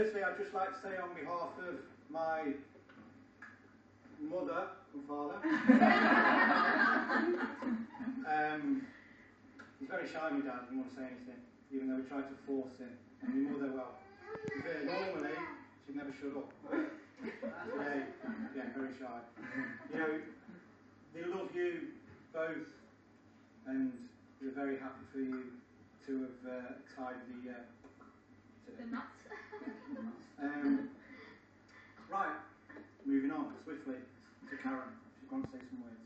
firstly, I'd just like to say on behalf of my mother and father, um, he's very shy, my dad, didn't want to say anything, even though we tried to force him. And my mother, well, normally, she'd never shut up. Today, yeah, very shy. You know, they love you both, and we're very happy for you to have uh, tied the. Uh, The nuts. um, right, moving on swiftly to Karen. She's going to say some words.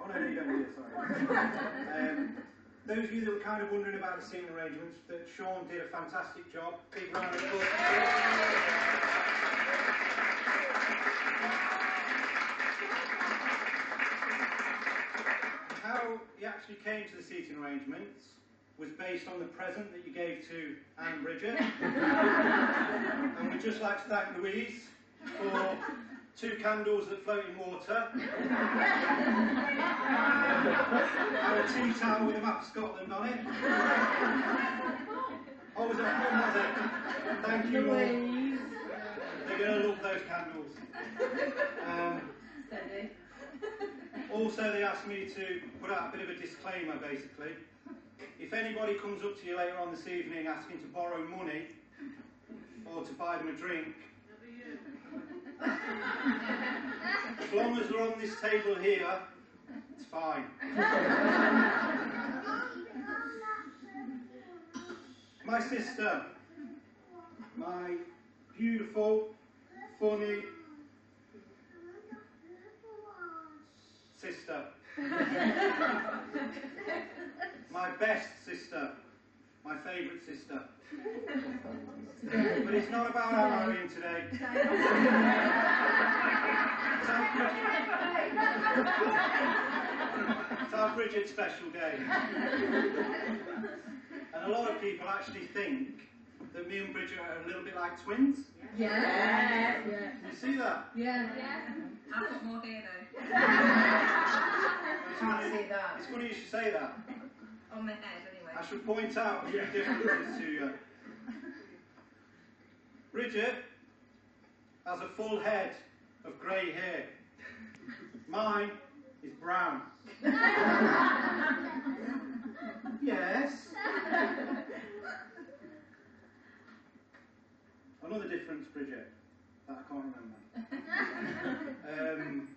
Oh no, no, you don't need it, sorry. um, those of you that were kind of wondering about the seating arrangements, that Sean did a fantastic job. Big round of applause. How he actually came to the seating arrangements was based on the present that you gave to Anne Bridget. and we'd just like to thank Louise for two candles that float in water. and a tea towel with a map of Scotland on it. Oh, was it fun, was it? Thank you all. They're going to love those candles. Um, Steady. also, they asked me to put out a bit of a disclaimer, basically. If anybody comes up to you later on this evening asking to borrow money or to buy them a drink, as long as they're on this table here, it's fine. My sister, my beautiful, funny sister. My best sister. My favourite sister. But it's not about our marrying today. It's our Bridget- It's our Bridget special day. And a lot of people actually think that me and Bridget are a little bit like twins. Yeah. Yeah. Can you see that? Yeah. I've got more here though. It's Can't see that. it's funny you should say that. On my head anyway. I should point out a few differences to you. Bridget has a full head of grey hair. Mine is brown. yes. Another difference, Bridget, that I can't remember. Um,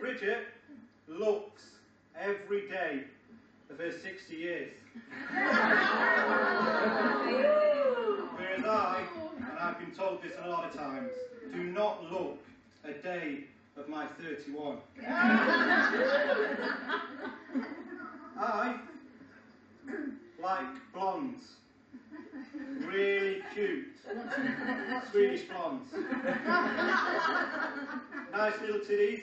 Bridget looks every day of her 60 years. Whereas I, and I've been told this a lot of times, do not look a day of my 31. I like blondes. Really cute. Swedish blondes. Nice little titties.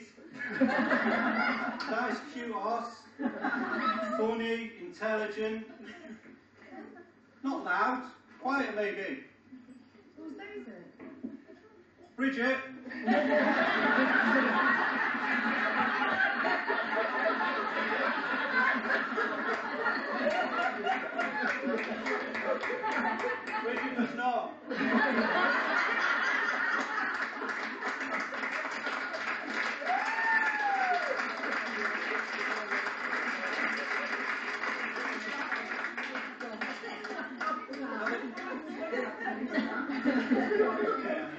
nice cute ass. Funny, intelligent. Not loud. Quiet maybe. Who's Daisy? Bridget. Bridget does not. Yeah,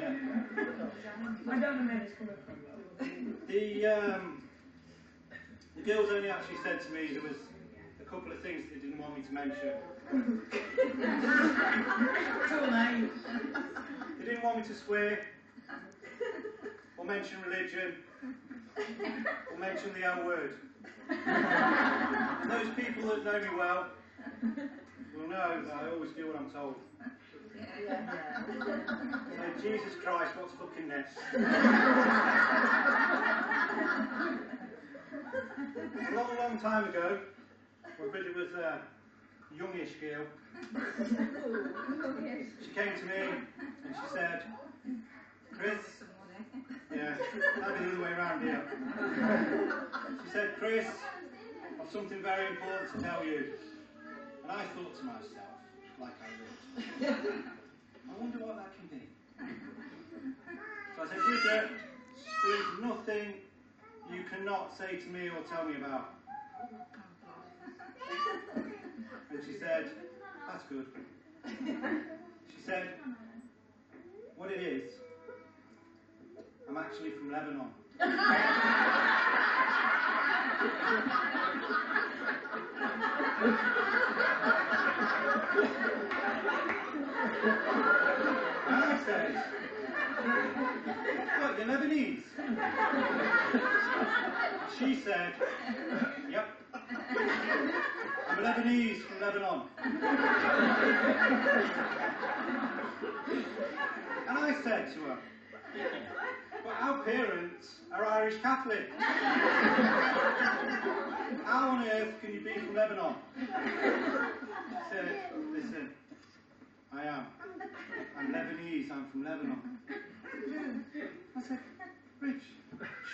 yeah. I don't know where this coming from. The um, the girls only actually said to me there was a couple of things they didn't want me to mention. Too late. They didn't want me to swear, or mention religion, or mention the L word. And those people that know me well will know that I always do what I'm told. So Jesus Christ, what's fucking next? a long, long time ago, Bridget was a youngish girl, she came to me and she said, Chris, yeah, that'd be the other way around here. She said, Chris, I've something very important to tell you. And I thought to myself, like I would, I wonder what that can be. So I said, Bridget, there is nothing you cannot say to me or tell me about. And she said, That's good. She said, What it is, I'm actually from Lebanon. And I said, What, you're Lebanese? She said, Yep. I'm a Lebanese from Lebanon. And I said to her, But our parents are Irish Catholic. How on earth can you be from Lebanon? She said, Listen, I am. I'm Lebanese, I'm from Lebanon. I said, Rich,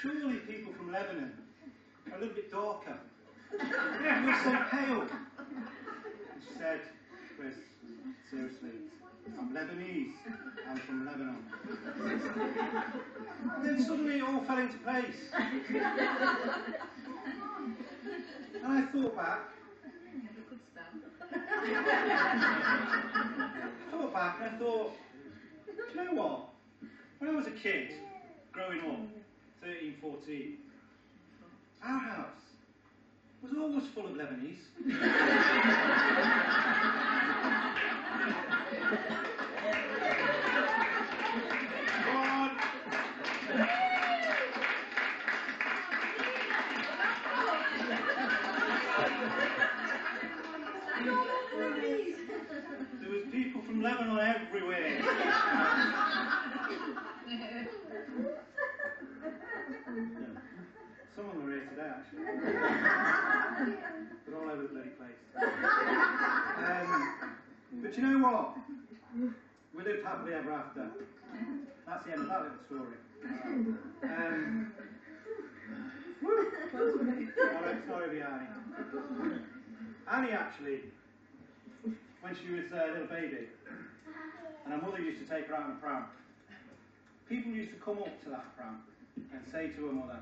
surely people from Lebanon a little bit darker. You're so pale. And she said, Chris, seriously, I'm Lebanese. I'm from Lebanon. And then suddenly it all fell into place. And I thought back, stuff. thought back and I thought, do you know what? When I was a kid, growing up, 13, 14, our house was always full of Lebanese. We lived happily ever after. That's the end of that little story. Um, sorry, sorry, Annie. Annie actually, when she was a little baby, and her mother used to take her out in a pram, people used to come up to that pram and say to her mother,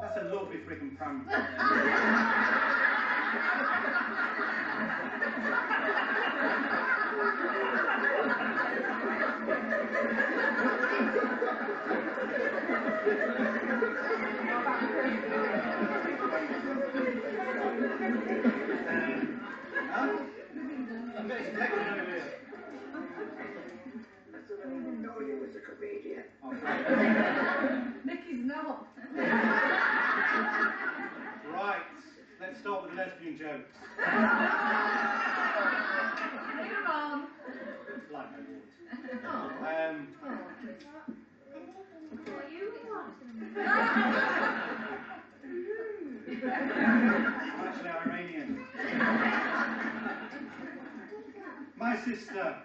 That's a lovely freaking pram. you've got there." Huh? I'm getting taken over here. I didn't know you was a comedian. Oh, sorry. Mickey's not. Right, let's start with the lesbian jokes. You're on. Like my words. Um, I'm Iranian. My sister,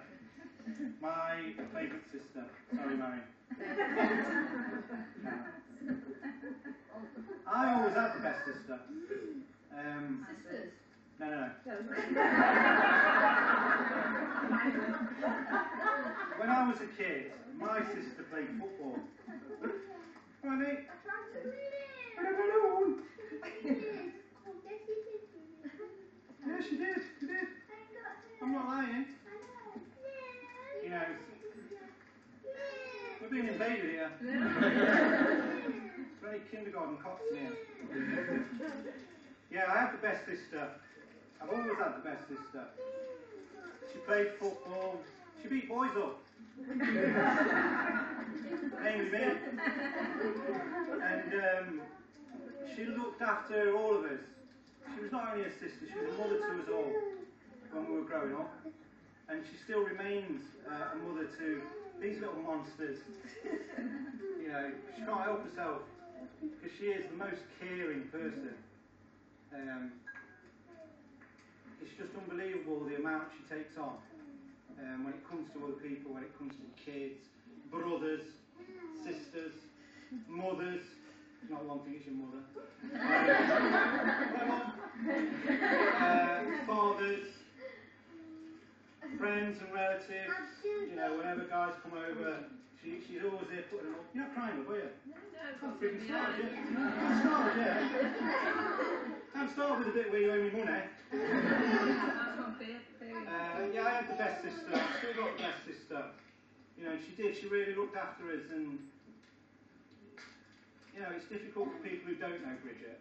my favourite sister. Sorry, Mary. I always had the best sister. Um, Sisters. no, no, no. When I was a kid, my sister played football. Right, I don't know. Yeah, she did. She did. I'm not lying. You know, we're being invaded here. Kindergarten. Yeah, I have the best sister. I've always had the best sister. She played football. She beat boys up. Me. And um, she looked after all of us. She was not only a sister, she was a mother to us all when we were growing up. And she still remains uh, a mother to these little monsters. You know, she can't help herself because she is the most caring person. Um, it's just unbelievable the amount she takes on um, when it comes to other people, when it comes to kids, brothers, sisters, mothers. It's not one thing, it's your mother. Um, uh, fathers, friends. friends and relatives, you know, whenever guys come over, she, she's always there putting them up. You're not crying, love, are you? No, Can't no, freaking start, yeah. yeah. Can't start, yeah. Can't start with a bit where you owe me money. That's one bit. Uh, yeah, I had the best sister. I still got the best sister. You know, she did. She really looked after us, and you know, it's difficult for people who don't know Bridget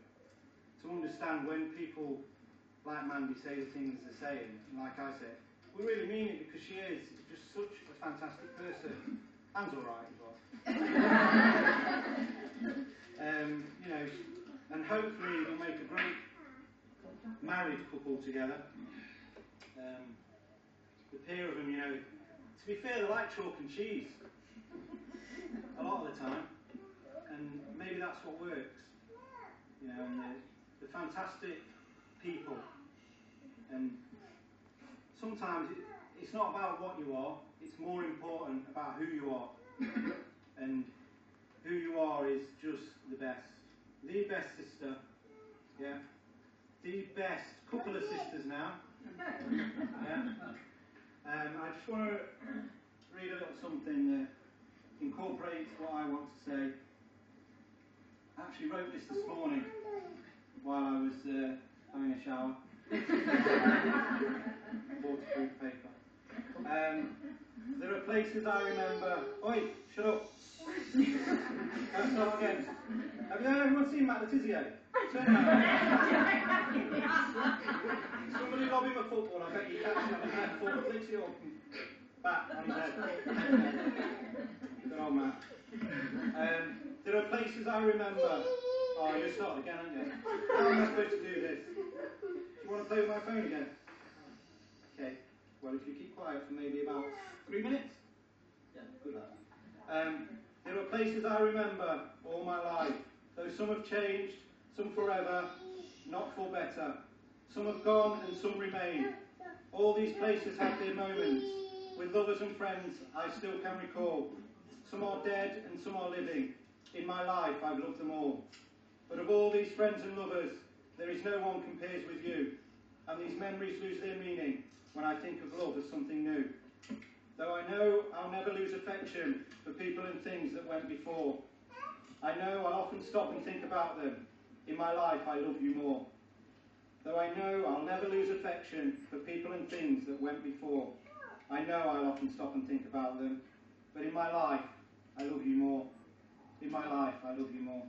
to understand when people like Mandy say the things they're saying. Like I said, we really mean it because she is just such a fantastic person. Anne's all right as well. um, you know, and hopefully we'll make a great married couple together. Um, the pair of them, you know, to be fair, they're like chalk and cheese a lot of the time, and maybe that's what works. You know, and they're, they're fantastic people, and sometimes it, it's not about what you are; it's more important about who you are, and who you are is just the best, the best sister, yeah, the best couple of sisters now. Yeah. Um, I just want to read a little something that incorporates what I want to say. I actually wrote this this morning while I was uh, having a shower. Waterproof paper. Um, there are places I remember. Oi, shut up. Let's start again. Have you everyone seen Matt Letizia? Turn around. Somebody lob him a football, I bet you catch him on his left foot, up and back on his head. Good old man. Um, there are places I remember. Oh, you're starting again, haven't you? How am I supposed to do this? You want to play with my phone again? Okay. Well, if you keep quiet for maybe about three minutes. Yeah, good lad. Um, there are places I remember all my life, though some have changed, some forever, not for better. Some have gone and some remain. All these places have their moments. With lovers and friends, I still can recall. Some are dead and some are living. In my life, I've loved them all. But of all these friends and lovers, there is no one compares with you. And these memories lose their meaning when I think of love as something new. Though I know I'll never lose affection for people and things that went before. I know I'll often stop and think about them. In my life, I love you more. Though I know I'll never lose affection for people and things that went before. I know I'll often stop and think about them. But in my life, I love you more. In my life, I love you more.